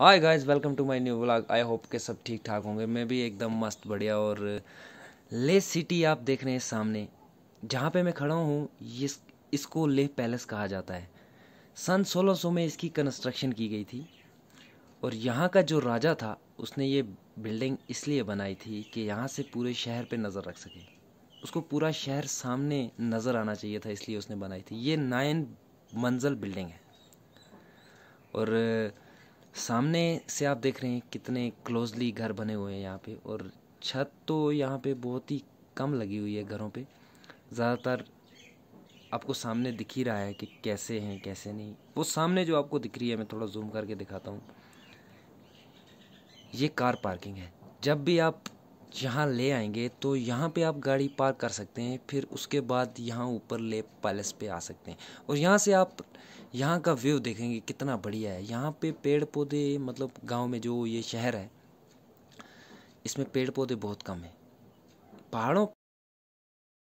Hi guys welcome to my new vlog I hope के सब ठीक ठाक होंगे। मैं भी एकदम मस्त, बढ़िया और ले सिटी आप देख रहे हैं सामने। जहाँ पे मैं खड़ा हूँ, ये इसको ले पैलेस कहा जाता है। सन 1600 में इसकी कंस्ट्रक्शन की गई थी। और यहाँ का जो राजा था, उसने ये बिल्डिंग इसलिए बनाई थी कि यहाँ से पूरे शहर पे नज़र रख सके। उसको पूरा शहर सामने नज़र आना चाहिए था, इसलिए उसने बनाई थी। ये नाइन मंजिल बिल्डिंग है। और सामने से आप देख रहे हैं कितने क्लोजली घर बने हुए हैं यहाँ पे, और छत तो यहाँ पे बहुत ही कम लगी हुई है घरों पे। ज़्यादातर आपको सामने दिख ही रहा है कि कैसे हैं, कैसे नहीं। वो सामने जो आपको दिख रही है, मैं थोड़ा जूम करके दिखाता हूँ। ये कार पार्किंग है। जब भी आप यहाँ ले आएँगे तो यहाँ पे आप गाड़ी पार्क कर सकते हैं, फिर उसके बाद यहाँ ऊपर ले पैलेस पे आ सकते हैं। और यहाँ से आप, यहाँ का व्यू देखेंगे कितना बढ़िया है। यहाँ पे पेड़ पौधे मतलब गाँव में जो ये शहर है, इसमें पेड़ पौधे बहुत कम है। पहाड़ों